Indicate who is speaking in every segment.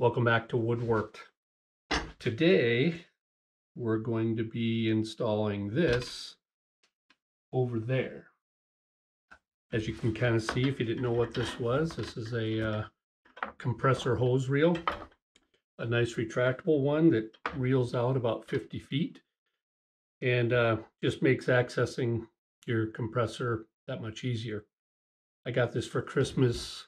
Speaker 1: Welcome back to WoodWarped. Today, we're going to be installing this over there. As you can kind of see, if you didn't know what this was, this is a uh, compressor hose reel. A nice retractable one that reels out about 50 feet and uh, just makes accessing your compressor that much easier. I got this for Christmas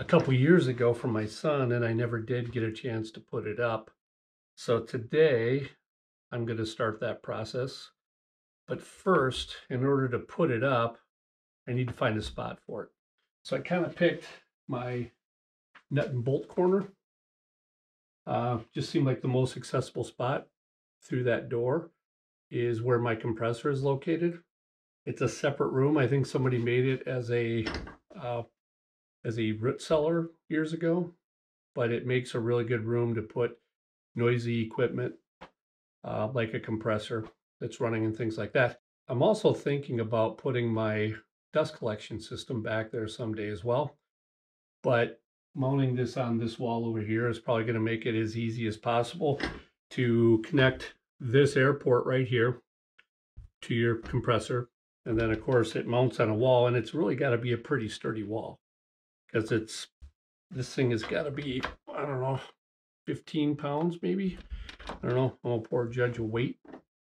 Speaker 1: a couple years ago from my son, and I never did get a chance to put it up. So today, I'm going to start that process. But first, in order to put it up, I need to find a spot for it. So I kind of picked my nut and bolt corner. Uh, just seemed like the most accessible spot through that door is where my compressor is located. It's a separate room. I think somebody made it as a uh, as a root cellar years ago, but it makes a really good room to put noisy equipment uh, like a compressor that's running and things like that. I'm also thinking about putting my dust collection system back there someday as well. But mounting this on this wall over here is probably going to make it as easy as possible to connect this air port right here to your compressor. And then of course it mounts on a wall and it's really got to be a pretty sturdy wall because it's, this thing has got to be, I don't know, 15 pounds maybe. I don't know, I'm a poor judge of weight,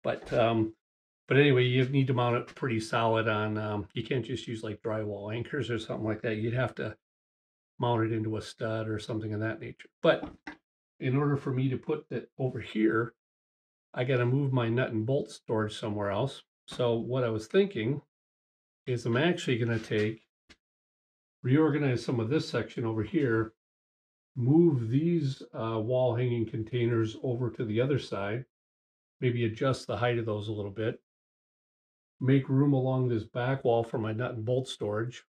Speaker 1: but, um, but anyway, you need to mount it pretty solid on, um, you can't just use like drywall anchors or something like that. You'd have to mount it into a stud or something of that nature. But in order for me to put that over here, I got to move my nut and bolt storage somewhere else. So what I was thinking is I'm actually going to take, reorganize some of this section over here, move these uh, wall hanging containers over to the other side, maybe adjust the height of those a little bit, make room along this back wall for my nut and bolt storage,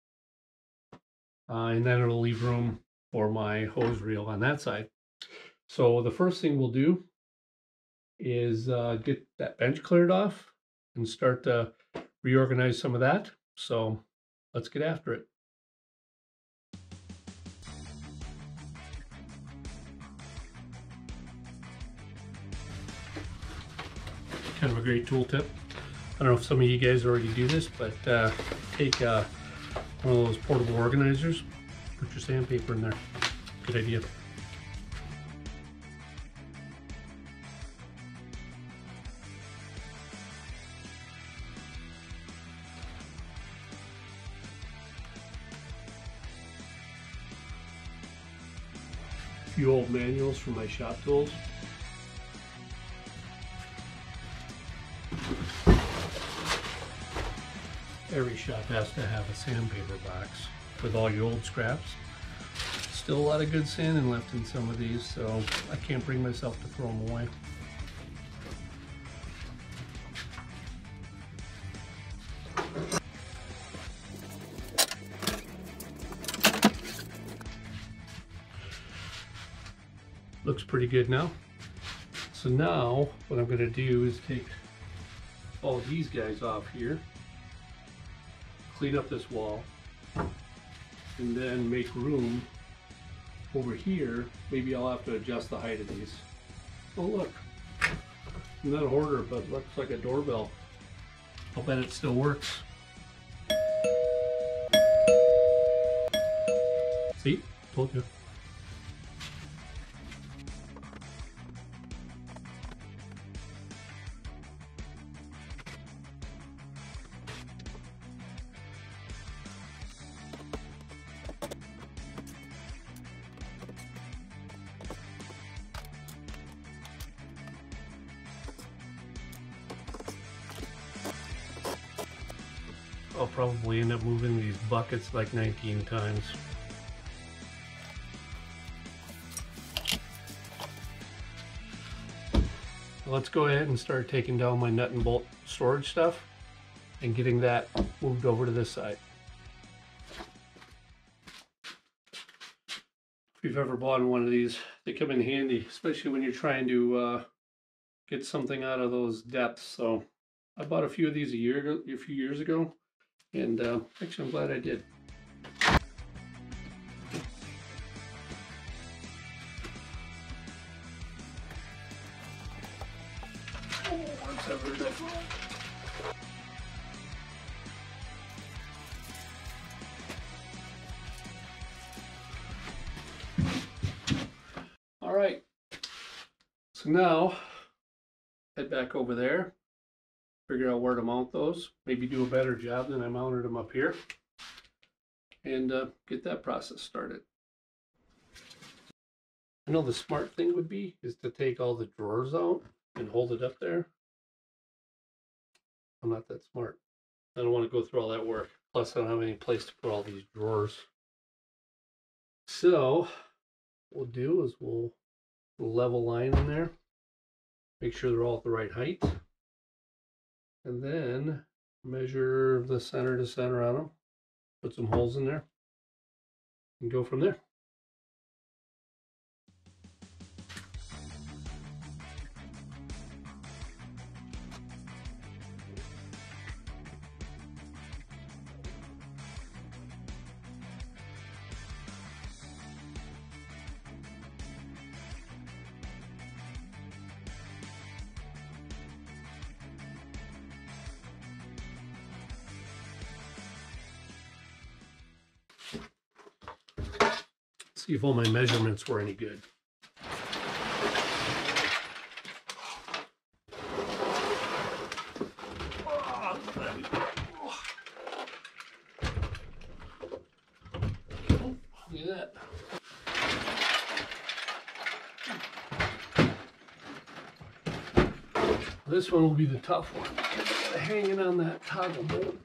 Speaker 1: uh, and then it'll leave room for my hose reel on that side. So the first thing we'll do is uh, get that bench cleared off and start to reorganize some of that. So let's get after it. Great tool tip. I don't know if some of you guys already do this, but uh, take uh, one of those portable organizers, put your sandpaper in there. Good idea. few old manuals from my shop tools. Every shop has to have a sandpaper box with all your old scraps. Still a lot of good sanding left in some of these, so I can't bring myself to throw them away. looks pretty good now. So now what I'm going to do is take all these guys off here, clean up this wall, and then make room over here. Maybe I'll have to adjust the height of these. Oh look, not a hoarder, but looks like a doorbell. I'll bet it still works. See, told you. Buckets like 19 times. Let's go ahead and start taking down my nut and bolt storage stuff and getting that moved over to this side. If you've ever bought one of these, they come in handy, especially when you're trying to uh, get something out of those depths. So I bought a few of these a year a few years ago, and uh, actually, I'm glad I did. All right, so now head back over there figure out where to mount those, maybe do a better job than I mounted them up here, and uh, get that process started. I know the smart thing would be is to take all the drawers out and hold it up there. I'm not that smart. I don't want to go through all that work. Plus, I don't have any place to put all these drawers. So, what we'll do is we'll level line in there. Make sure they're all at the right height. And then measure the center to center on them. Put some holes in there. And go from there. See if all my measurements were any good. This one will be the tough one. Hanging on that toggle bolt.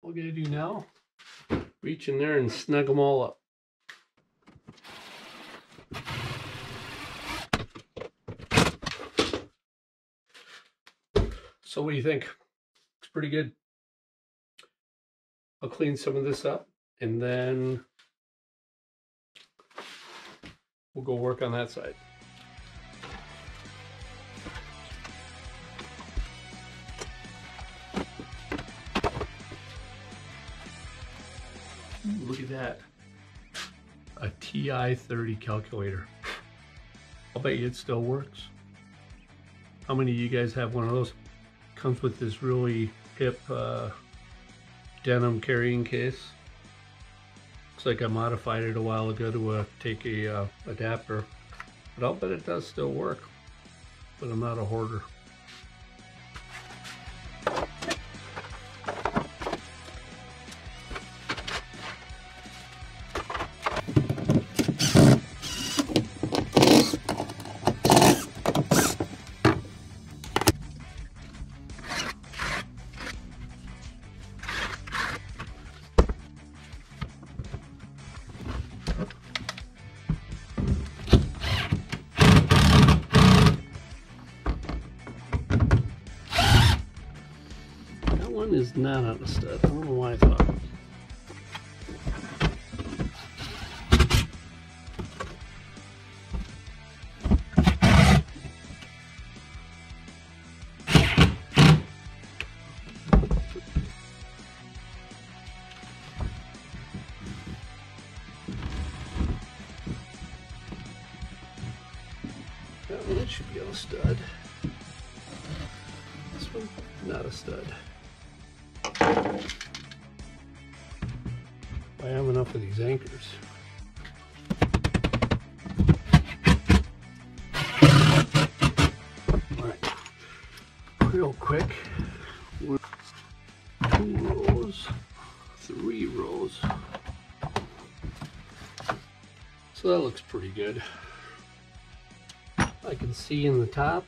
Speaker 1: What we gotta do now? Reach in there and snug them all up. So what do you think? Looks pretty good. I'll clean some of this up and then we'll go work on that side. At that. A TI-30 calculator. I'll bet you it still works. How many of you guys have one of those? Comes with this really hip uh, denim carrying case. Looks like I modified it a while ago to uh, take a uh, adapter. But I'll bet it does still work. But I'm not a hoarder. One is not on a stud. I don't know why I thought. These anchors. Real quick, two rows, three rows. So that looks pretty good. I can see in the top.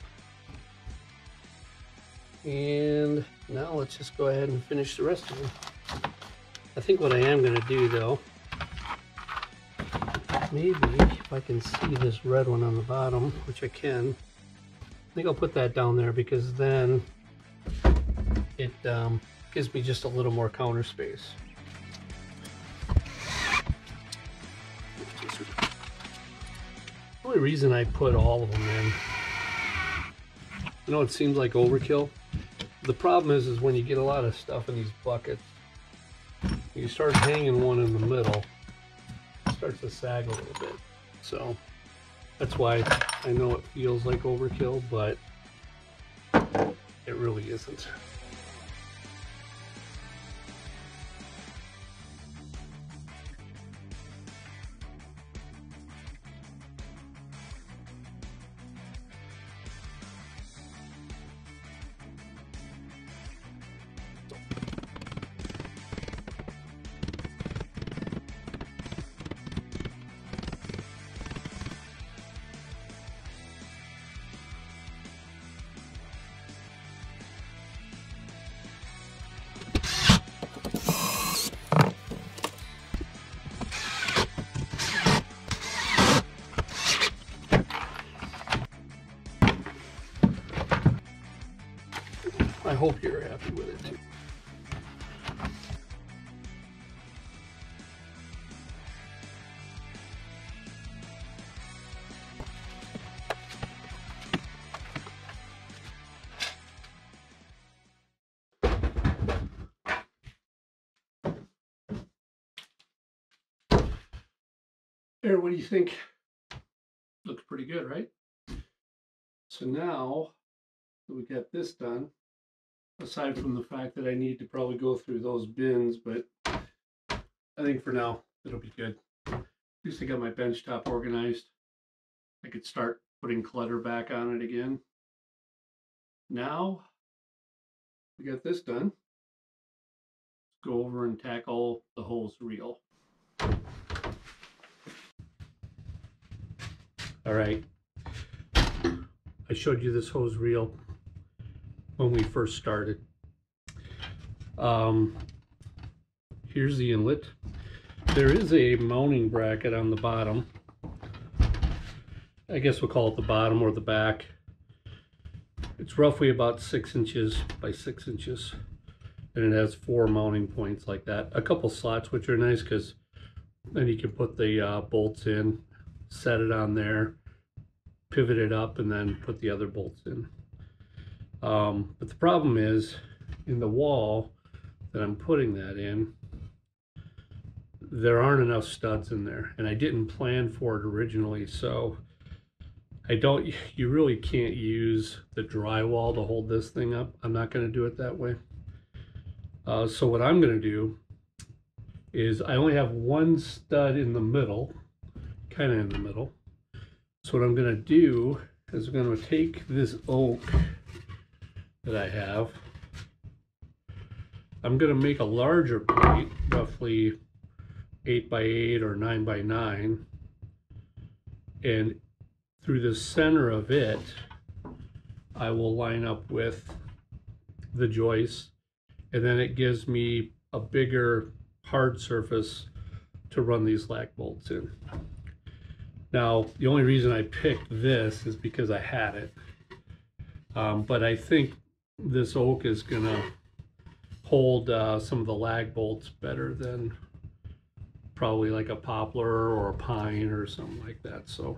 Speaker 1: And now let's just go ahead and finish the rest of them. I think what I am going to do though, maybe if I can see this red one on the bottom, which I can, I think I'll put that down there because then it um, gives me just a little more counter space. The only reason I put all of them in, I know it seems like overkill, the problem is is when you get a lot of stuff in these buckets you start hanging one in the middle starts to sag a little bit. So that's why I know it feels like overkill, but it really isn't. There, what do you think? Looks pretty good, right? So now that we got this done, aside from the fact that I need to probably go through those bins, but I think for now it'll be good. At least I got my bench top organized. I could start putting clutter back on it again. Now we got this done. Let's go over and tackle the hose reel. All right. I showed you this hose reel when we first started. Um, here's the inlet. There is a mounting bracket on the bottom. I guess we'll call it the bottom or the back. It's roughly about six inches by six inches. And it has four mounting points like that. A couple slots, which are nice because then you can put the uh, bolts in, set it on there, pivot it up, and then put the other bolts in. Um, but the problem is in the wall that I'm putting that in, there aren't enough studs in there and I didn't plan for it originally. So I don't, you really can't use the drywall to hold this thing up. I'm not going to do it that way. Uh, so what I'm going to do is I only have one stud in the middle, kind of in the middle. So what I'm going to do is I'm going to take this oak that I have. I'm going to make a larger plate, roughly 8 by 8 or 9 by 9 and through the center of it I will line up with the joist and then it gives me a bigger hard surface to run these lag bolts in. Now the only reason I picked this is because I had it um, but I think this oak is gonna hold uh, some of the lag bolts better than probably like a poplar or a pine or something like that. So,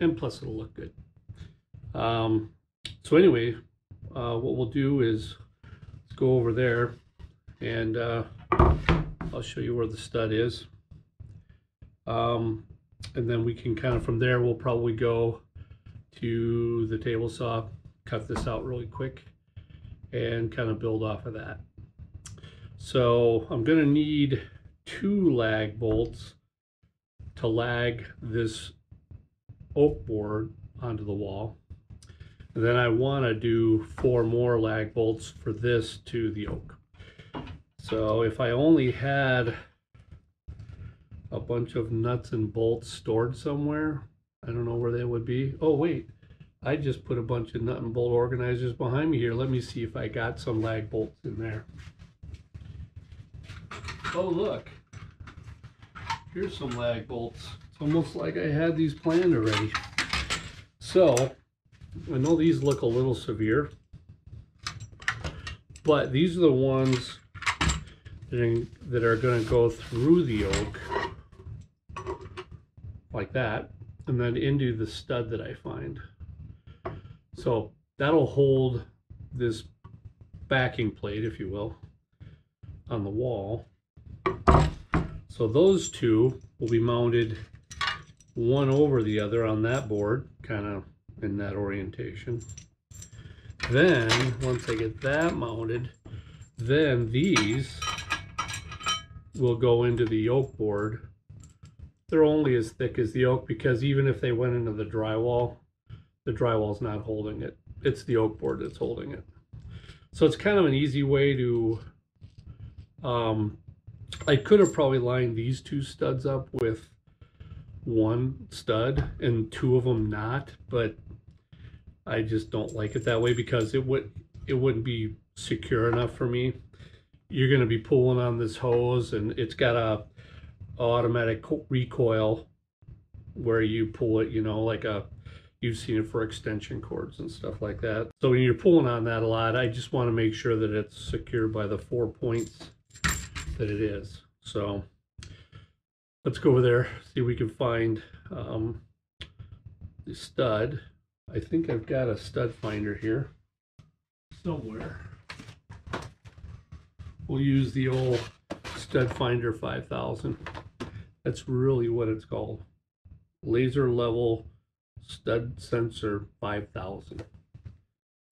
Speaker 1: and plus it'll look good. Um, so anyway, uh, what we'll do is let's go over there and uh, I'll show you where the stud is. Um, and then we can kind of from there, we'll probably go to the table saw, cut this out really quick and kind of build off of that. So I'm going to need two lag bolts to lag this oak board onto the wall. And then I want to do four more lag bolts for this to the oak. So if I only had a bunch of nuts and bolts stored somewhere, I don't know where they would be. Oh, wait, I just put a bunch of nut and bolt organizers behind me here. Let me see if I got some lag bolts in there. Oh, look. Here's some lag bolts. It's almost like I had these planned already. So, I know these look a little severe, but these are the ones that are going to go through the oak like that and then into the stud that I find. So that'll hold this backing plate, if you will, on the wall. So those two will be mounted one over the other on that board, kind of in that orientation. Then, once I get that mounted, then these will go into the yoke board. They're only as thick as the oak because even if they went into the drywall, the drywall's not holding it. It's the oak board that's holding it. So it's kind of an easy way to, um, I could have probably lined these two studs up with one stud and two of them not, but I just don't like it that way because it would it wouldn't be secure enough for me. You're going to be pulling on this hose and it's got a automatic recoil where you pull it, you know, like a you've seen it for extension cords and stuff like that. So when you're pulling on that a lot, I just want to make sure that it's secure by the four points that it is. So let's go over there, see if we can find um, the stud. I think I've got a stud finder here somewhere. We'll use the old stud finder 5000. That's really what it's called. Laser level stud sensor 5000.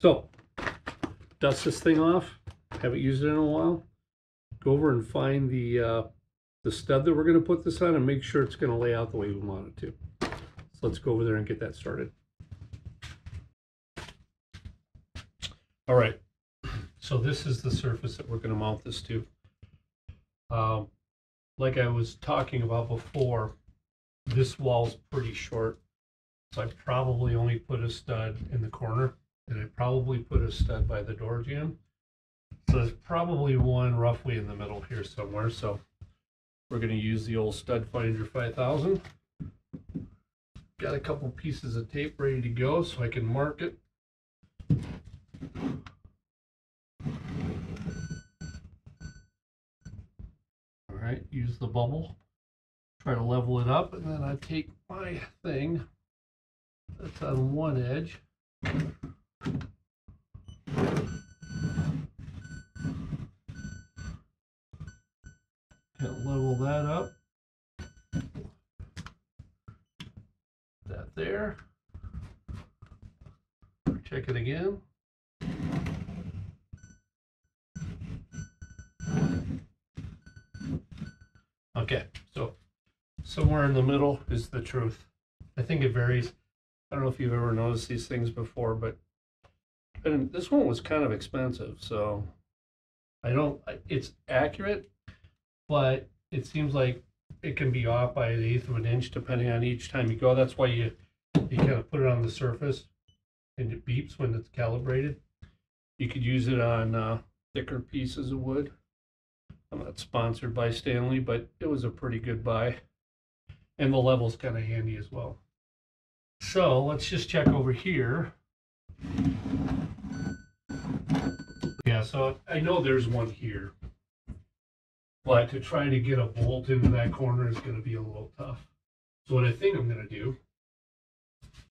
Speaker 1: So, dust this thing off. Haven't used it in a while. Go over and find the uh, the stud that we're going to put this on and make sure it's going to lay out the way we want it to. So let's go over there and get that started. All right, so this is the surface that we're going to mount this to. Um, like I was talking about before, this wall's pretty short. So I probably only put a stud in the corner and I probably put a stud by the door jamb. So there's probably one roughly in the middle here somewhere. So we're going to use the old stud finder 5000. Got a couple pieces of tape ready to go so I can mark it. Right, use the bubble. Try to level it up and then I take my thing that's on one edge. level that up. That there. Check it again. Okay, so somewhere in the middle is the truth. I think it varies. I don't know if you've ever noticed these things before, but and this one was kind of expensive, so I don't. It's accurate, but it seems like it can be off by an eighth of an inch depending on each time you go. That's why you you kind of put it on the surface and it beeps when it's calibrated. You could use it on uh, thicker pieces of wood. Uh, I'm not sponsored by Stanley, but it was a pretty good buy. And the level's kind of handy as well. So let's just check over here. Yeah, so I know there's one here. But to try to get a bolt into that corner is going to be a little tough. So what I think I'm going to do,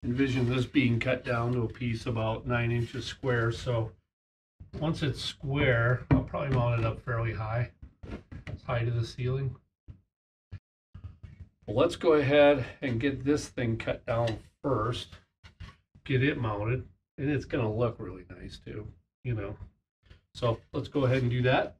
Speaker 1: envision this being cut down to a piece about nine inches square. So once it's square, I'll probably mount it up fairly high, high to the ceiling. Well, let's go ahead and get this thing cut down first, get it mounted, and it's going to look really nice too, you know. So let's go ahead and do that.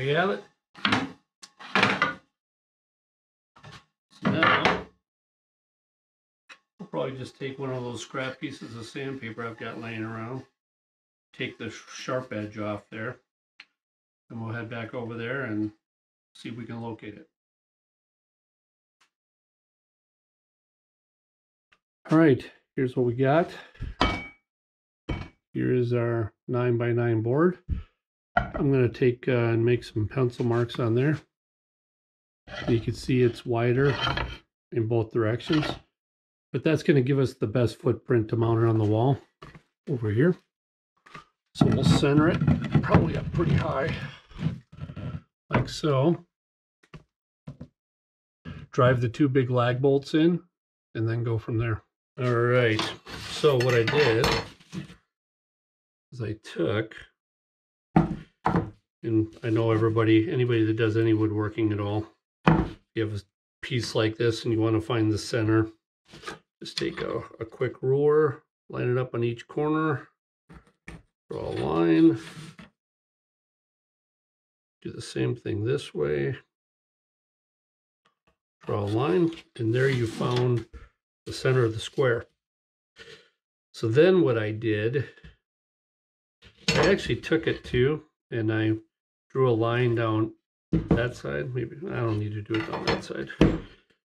Speaker 1: There you have it. So now, I'll probably just take one of those scrap pieces of sandpaper I've got laying around, take the sharp edge off there, and we'll head back over there and see if we can locate it. All right, here's what we got. Here is our nine by nine board. I'm going to take uh, and make some pencil marks on there. You can see it's wider in both directions. But that's going to give us the best footprint to mount it on the wall over here. So we'll center it probably up pretty high, like so. Drive the two big lag bolts in and then go from there. All right, so what I did is I took, and I know everybody, anybody that does any woodworking at all, if you have a piece like this and you want to find the center, just take a, a quick ruler, line it up on each corner, draw a line, do the same thing this way, draw a line, and there you found the center of the square. So then what I did, I actually took it to, and I drew a line down that side. Maybe I don't need to do it on that side.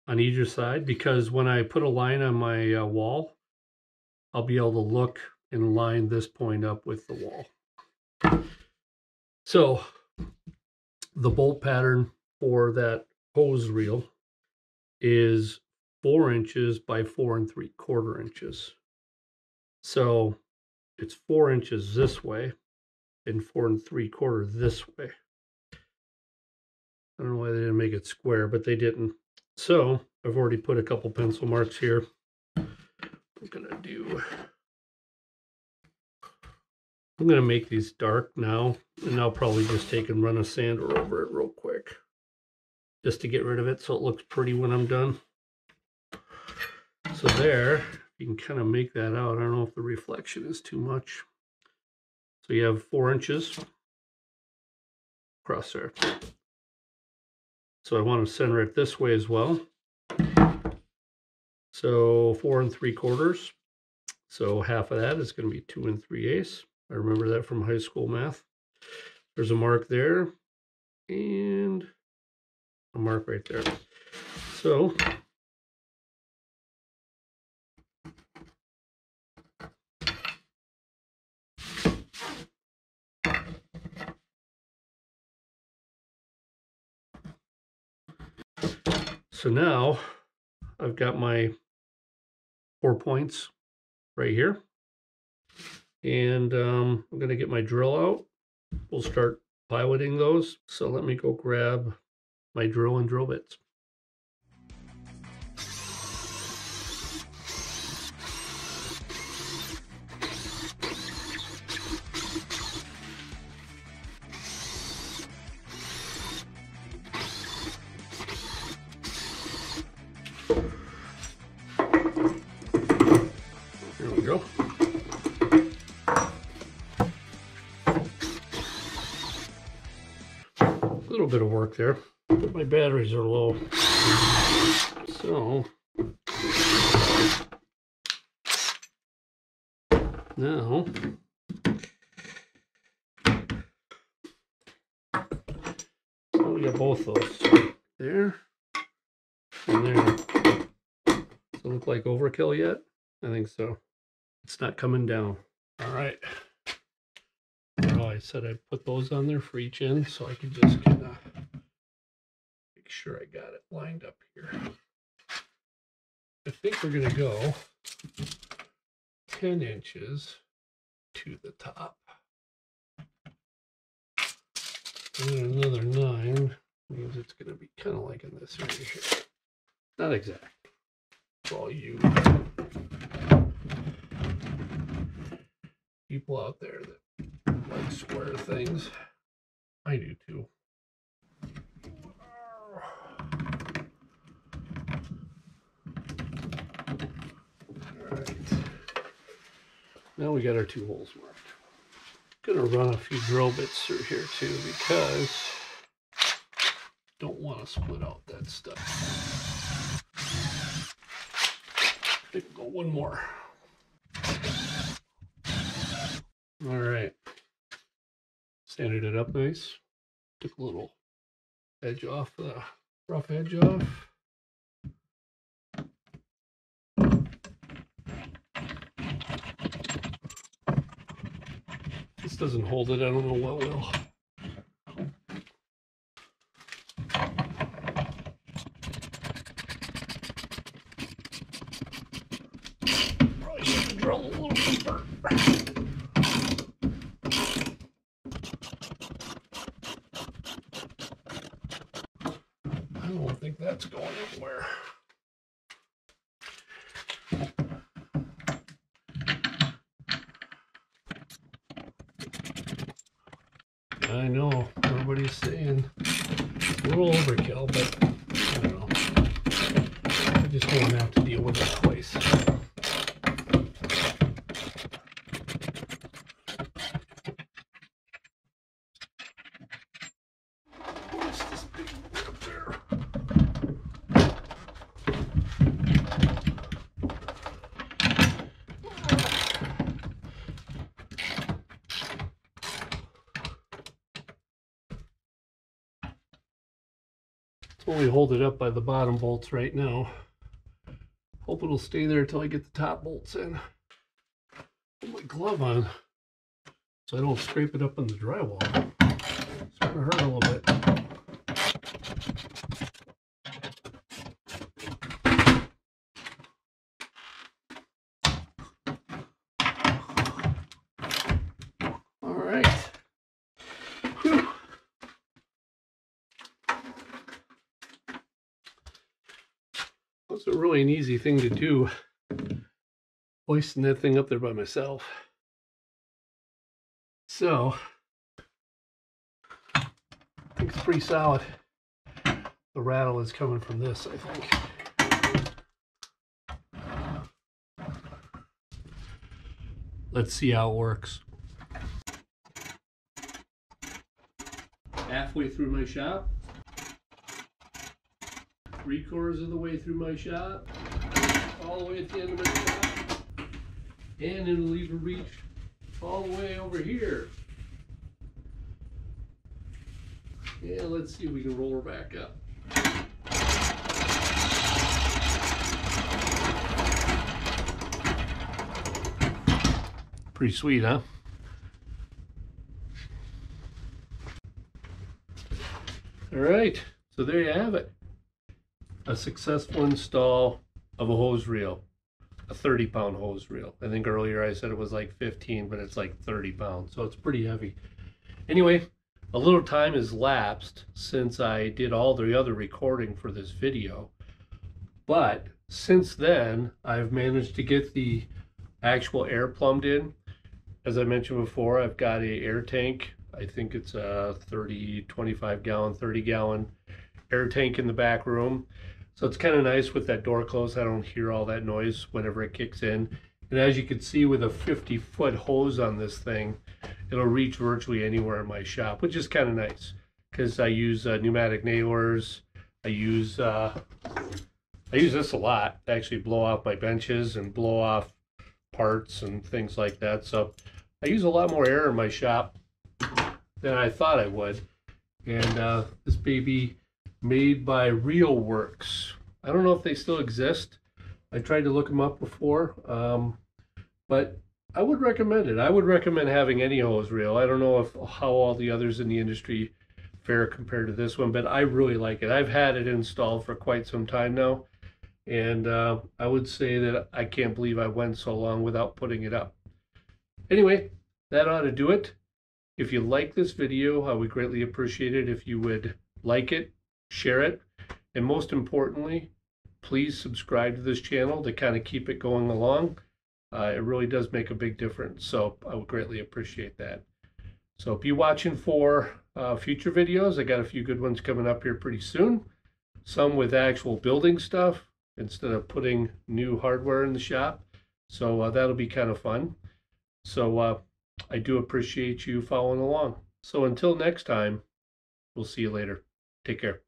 Speaker 1: On either side, because when I put a line on my uh, wall, I'll be able to look and line this point up with the wall. So the bolt pattern for that hose reel is four inches by four and three quarter inches. So it's four inches this way and four and three quarter this way. I don't know why they didn't make it square, but they didn't. So I've already put a couple pencil marks here. I'm gonna do, I'm gonna make these dark now, and I'll probably just take and run a sander over it real quick, just to get rid of it so it looks pretty when I'm done. So there, you can kind of make that out. I don't know if the reflection is too much. So you have four inches across there. So I want to center it this way as well. So four and three quarters. So half of that is going to be two and three eighths. I remember that from high school math. There's a mark there and a mark right there. So So now I've got my four points right here. And um, I'm going to get my drill out. We'll start piloting those. So let me go grab my drill and drill bits. Bit of work there, but my batteries are low. So now so we got both those there and there. Does it look like overkill yet? I think so. It's not coming down. All right. I said I'd put those on there for each end so I could just kind of make sure I got it lined up here. I think we're going to go 10 inches to the top. And then another 9 means it's going to be kind of like in this area here. Not exact. All you people out there that like square things. I do too. Alright. Now we got our two holes marked. Gonna run a few drill bits through here too because don't want to split out that stuff. I think we'll go one more. All right sanded it up nice. Took a little edge off, the rough edge off. This doesn't hold it, I don't know what will. drill a little deeper. I don't think that's going anywhere. I know, everybody's saying a little overkill, but I don't know. I just don't want to have to deal with it twice. What's this big bit up there? It's only hold it up by the bottom bolts right now. Hope it'll stay there until I get the top bolts in. Put my glove on so I don't scrape it up on the drywall. It's gonna hurt a little bit. All right. Whew. That's a really an easy thing to do. Hoisting that thing up there by myself. So, I think it's pretty solid. The rattle is coming from this, I think. Let's see how it works. Halfway through my shop. Three quarters of the way through my shop. All the way at the end of my shop. And it'll even reach all the way over here. Yeah, let's see if we can roll her back up. Pretty sweet, huh? All right, so there you have it. A successful install of a hose reel, a 30 pound hose reel. I think earlier I said it was like 15, but it's like 30 pounds, so it's pretty heavy. Anyway, a little time has lapsed since I did all the other recording for this video, but since then I've managed to get the actual air plumbed in. As I mentioned before, I've got a air tank. I think it's a 30, 25 gallon, 30 gallon air tank in the back room. So it's kind of nice with that door closed. I don't hear all that noise whenever it kicks in. And as you can see with a 50 foot hose on this thing, it'll reach virtually anywhere in my shop, which is kind of nice because I use uh, pneumatic nailers. I use uh, I use this a lot to actually blow off my benches and blow off parts and things like that. So I use a lot more air in my shop than I thought I would. And uh, this baby made by ReelWorks. I don't know if they still exist. I tried to look them up before, um, but I would recommend it. I would recommend having any hose reel. I don't know if how all the others in the industry fare compared to this one, but I really like it. I've had it installed for quite some time now, and uh, I would say that I can't believe I went so long without putting it up. Anyway, that ought to do it. If you like this video, I would greatly appreciate it if you would like it, share it, and most importantly, please subscribe to this channel to kind of keep it going along. Uh, it really does make a big difference, so I would greatly appreciate that. So be watching for uh, future videos. I got a few good ones coming up here pretty soon. Some with actual building stuff instead of putting new hardware in the shop. So uh, that'll be kind of fun. So uh, I do appreciate you following along. So until next time, we'll see you later. Take care.